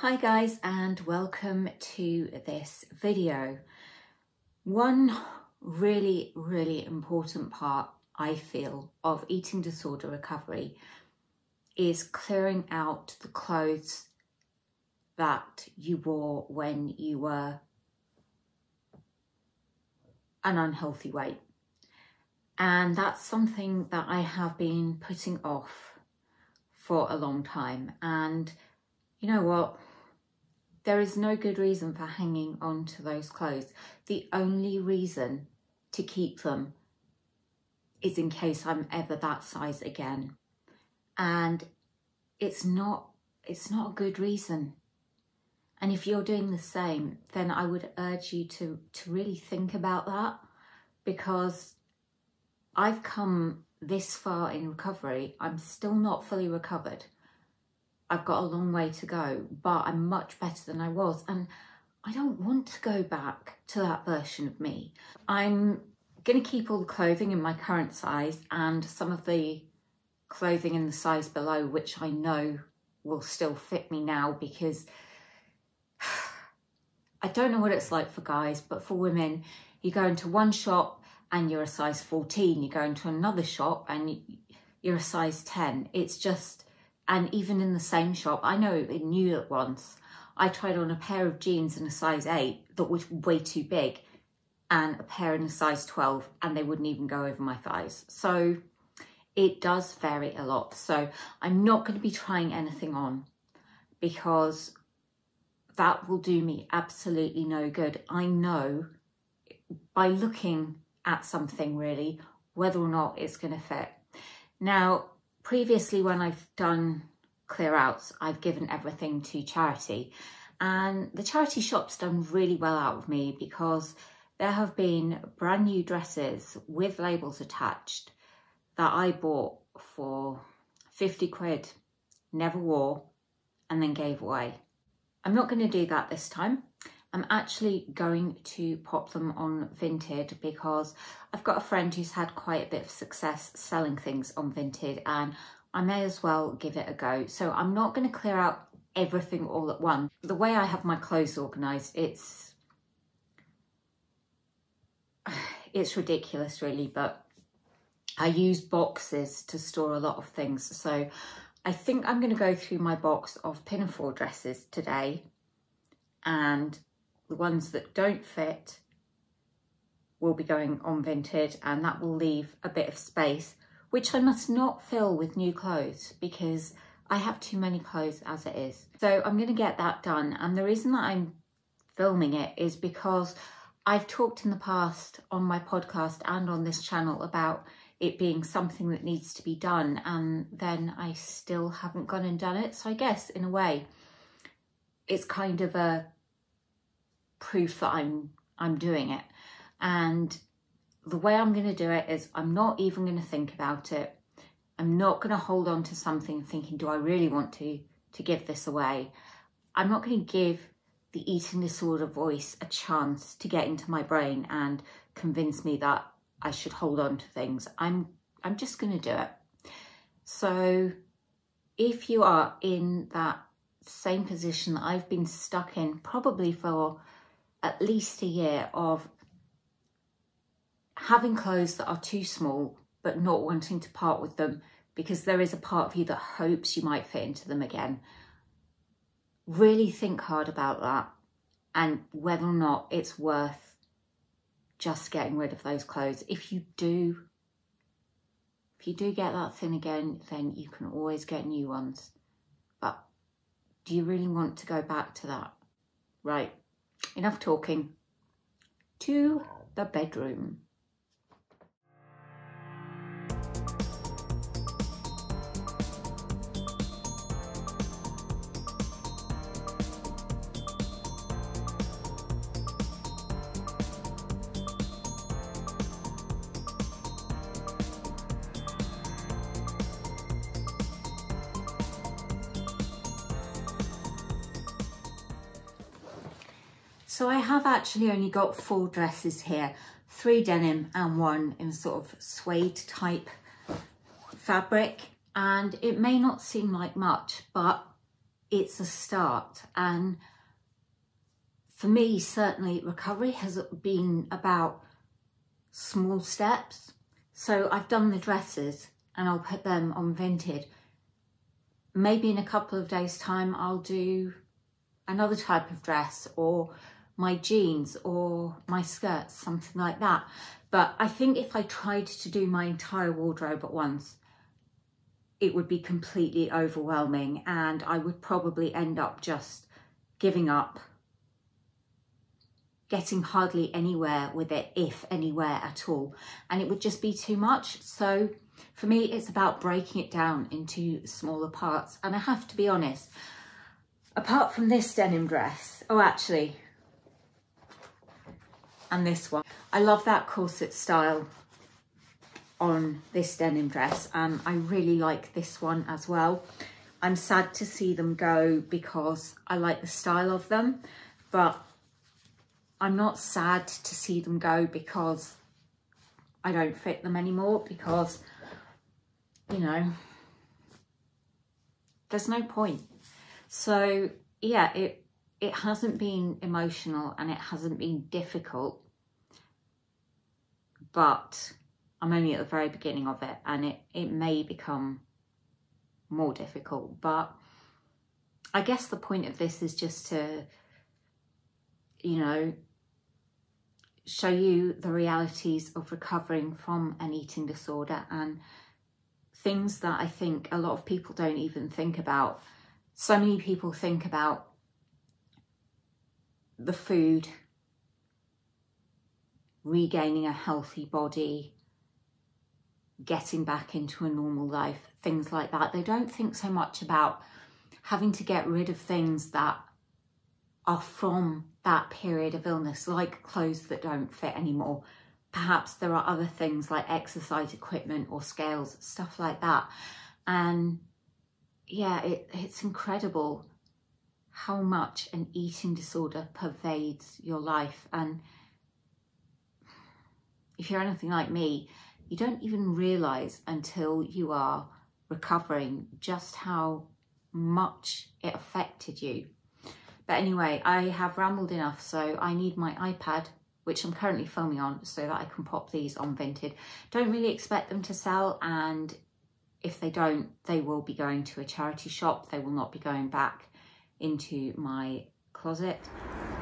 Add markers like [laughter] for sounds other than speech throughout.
Hi guys and welcome to this video. One really, really important part I feel of eating disorder recovery is clearing out the clothes that you wore when you were an unhealthy weight. And that's something that I have been putting off for a long time. And you know what? There is no good reason for hanging on to those clothes. The only reason to keep them is in case I'm ever that size again. And it's not it's not a good reason. And if you're doing the same, then I would urge you to to really think about that because I've come this far in recovery. I'm still not fully recovered. I've got a long way to go, but I'm much better than I was. And I don't want to go back to that version of me. I'm going to keep all the clothing in my current size and some of the clothing in the size below, which I know will still fit me now because [sighs] I don't know what it's like for guys, but for women, you go into one shop and you're a size 14, you go into another shop and you're a size 10. It's just and even in the same shop, I know in New York once, I tried on a pair of jeans in a size 8 that was way too big and a pair in a size 12 and they wouldn't even go over my thighs. So it does vary a lot. So I'm not going to be trying anything on because that will do me absolutely no good. I know by looking at something really whether or not it's going to fit. Now, previously when I've done clear outs, I've given everything to charity and the charity shop's done really well out of me because there have been brand new dresses with labels attached that I bought for 50 quid, never wore, and then gave away. I'm not going to do that this time. I'm actually going to pop them on Vinted because I've got a friend who's had quite a bit of success selling things on Vinted and I may as well give it a go. So I'm not going to clear out everything all at once. The way I have my clothes organised, it's [sighs] it's ridiculous really, but I use boxes to store a lot of things. So I think I'm going to go through my box of pinafore dresses today and the ones that don't fit will be going on Vinted and that will leave a bit of space, which I must not fill with new clothes because I have too many clothes as it is. So I'm going to get that done. And the reason that I'm filming it is because I've talked in the past on my podcast and on this channel about it being something that needs to be done and then I still haven't gone and done it. So I guess in a way it's kind of a proof that I'm I'm doing it. And the way I'm going to do it is I'm not even going to think about it. I'm not going to hold on to something thinking, do I really want to to give this away? I'm not going to give the eating disorder voice a chance to get into my brain and convince me that I should hold on to things. I'm I'm just going to do it. So if you are in that same position that I've been stuck in probably for at least a year of having clothes that are too small but not wanting to part with them because there is a part of you that hopes you might fit into them again. Really think hard about that and whether or not it's worth just getting rid of those clothes. If you do, if you do get that thin again, then you can always get new ones. But do you really want to go back to that? Right. Enough talking. To the bedroom. So I have actually only got four dresses here, three denim and one in sort of suede type fabric. And it may not seem like much, but it's a start. And for me, certainly recovery has been about small steps. So I've done the dresses and I'll put them on Vinted. Maybe in a couple of days time, I'll do another type of dress or my jeans or my skirts, something like that. But I think if I tried to do my entire wardrobe at once, it would be completely overwhelming and I would probably end up just giving up, getting hardly anywhere with it, if anywhere at all. And it would just be too much. So for me, it's about breaking it down into smaller parts. And I have to be honest, apart from this denim dress, oh, actually, and this one, I love that corset style on this denim dress and I really like this one as well. I'm sad to see them go because I like the style of them, but I'm not sad to see them go because I don't fit them anymore because, you know, there's no point. So yeah, it, it hasn't been emotional and it hasn't been difficult, but I'm only at the very beginning of it and it, it may become more difficult. But I guess the point of this is just to, you know, show you the realities of recovering from an eating disorder and things that I think a lot of people don't even think about. So many people think about the food, regaining a healthy body, getting back into a normal life, things like that. They don't think so much about having to get rid of things that are from that period of illness, like clothes that don't fit anymore. Perhaps there are other things like exercise equipment or scales, stuff like that. And yeah, it, it's incredible how much an eating disorder pervades your life. And if you're anything like me, you don't even realize until you are recovering just how much it affected you. But anyway, I have rambled enough, so I need my iPad, which I'm currently filming on, so that I can pop these on Vinted. Don't really expect them to sell, and if they don't, they will be going to a charity shop. They will not be going back into my closet.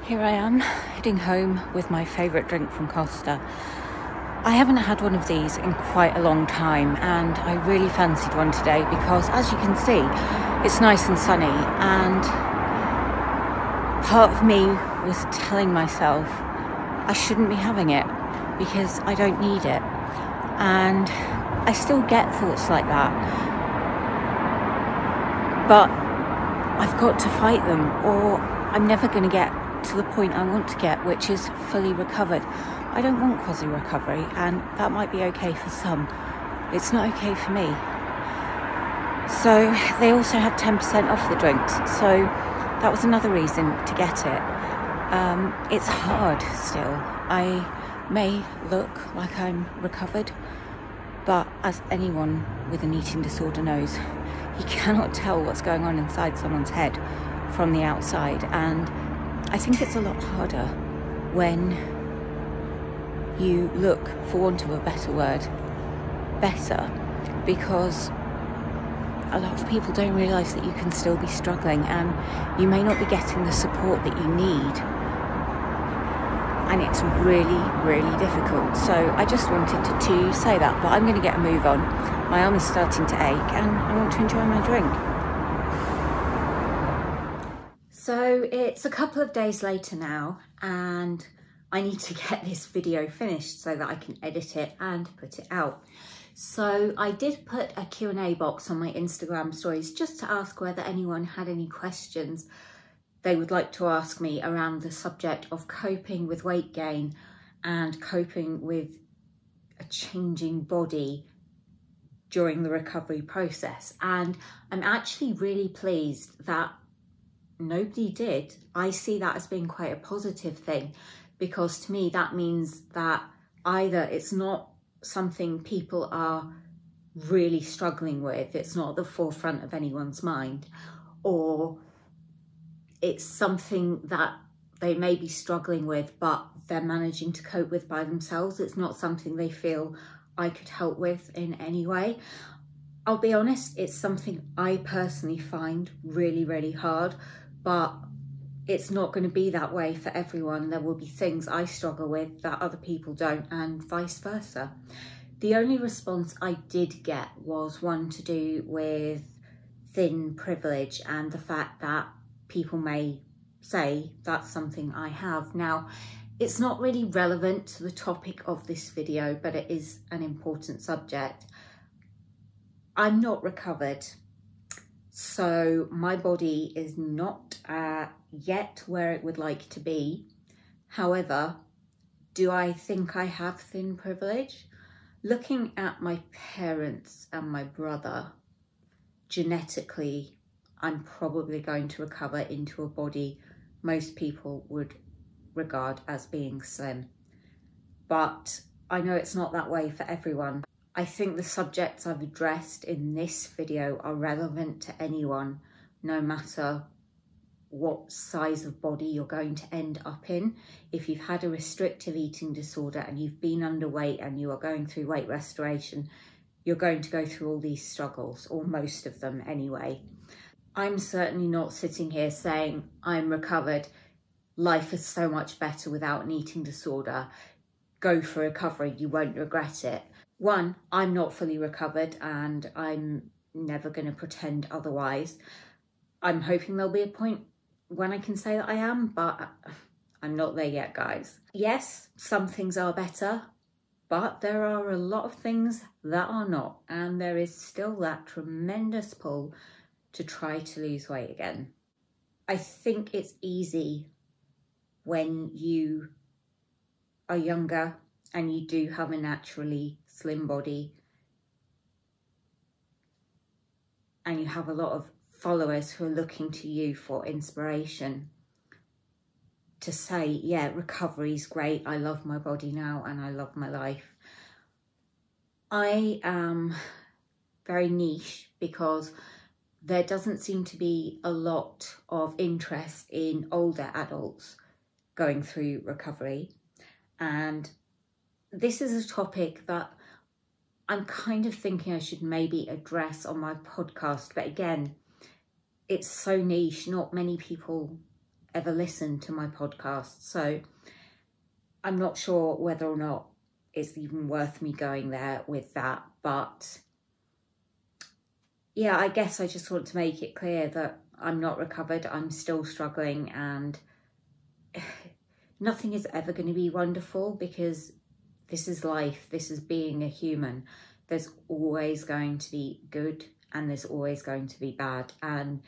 Here I am, heading home with my favourite drink from Costa. I haven't had one of these in quite a long time and I really fancied one today because as you can see it's nice and sunny and part of me was telling myself I shouldn't be having it because I don't need it and I still get thoughts like that but I've got to fight them or I'm never going to get to the point I want to get which is fully recovered I don't want quasi recovery, and that might be okay for some. It's not okay for me. So they also had 10% off the drinks, so that was another reason to get it. Um, it's hard still. I may look like I'm recovered, but as anyone with an eating disorder knows, you cannot tell what's going on inside someone's head from the outside, and I think it's a lot harder when you look, for want of a better word, better because a lot of people don't realise that you can still be struggling and you may not be getting the support that you need. And it's really, really difficult. So I just wanted to, to say that, but I'm going to get a move on. My arm is starting to ache and I want to enjoy my drink. So it's a couple of days later now and I need to [laughs] get this video finished so that I can edit it and put it out. So I did put a Q&A box on my Instagram stories just to ask whether anyone had any questions they would like to ask me around the subject of coping with weight gain and coping with a changing body during the recovery process. And I'm actually really pleased that nobody did. I see that as being quite a positive thing because to me that means that either it's not something people are really struggling with, it's not at the forefront of anyone's mind, or it's something that they may be struggling with, but they're managing to cope with by themselves. It's not something they feel I could help with in any way. I'll be honest, it's something I personally find really, really hard, but it's not going to be that way for everyone. There will be things I struggle with that other people don't, and vice versa. The only response I did get was one to do with thin privilege and the fact that people may say that's something I have. Now, it's not really relevant to the topic of this video, but it is an important subject. I'm not recovered, so my body is not uh, yet where it would like to be. However, do I think I have thin privilege? Looking at my parents and my brother, genetically, I'm probably going to recover into a body most people would regard as being slim. But I know it's not that way for everyone. I think the subjects I've addressed in this video are relevant to anyone, no matter what size of body you're going to end up in. If you've had a restrictive eating disorder and you've been underweight and you are going through weight restoration, you're going to go through all these struggles, or most of them anyway. I'm certainly not sitting here saying I'm recovered. Life is so much better without an eating disorder. Go for recovery, you won't regret it. One, I'm not fully recovered and I'm never going to pretend otherwise. I'm hoping there'll be a point when I can say that I am, but I'm not there yet, guys. Yes, some things are better, but there are a lot of things that are not, and there is still that tremendous pull to try to lose weight again. I think it's easy when you are younger and you do have a naturally slim body and you have a lot of followers who are looking to you for inspiration to say, yeah, recovery is great. I love my body now and I love my life. I am very niche because there doesn't seem to be a lot of interest in older adults going through recovery. And this is a topic that I'm kind of thinking I should maybe address on my podcast. But again, it's so niche, not many people ever listen to my podcast. So I'm not sure whether or not it's even worth me going there with that. But yeah, I guess I just want to make it clear that I'm not recovered. I'm still struggling and [sighs] nothing is ever going to be wonderful because this is life. This is being a human. There's always going to be good and there's always going to be bad. And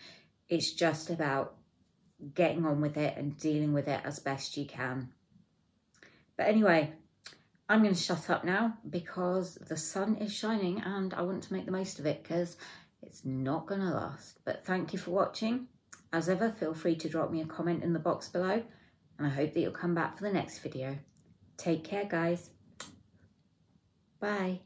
it's just about getting on with it and dealing with it as best you can. But anyway, I'm going to shut up now because the sun is shining and I want to make the most of it because it's not going to last. But thank you for watching. As ever, feel free to drop me a comment in the box below and I hope that you'll come back for the next video. Take care, guys. Bye.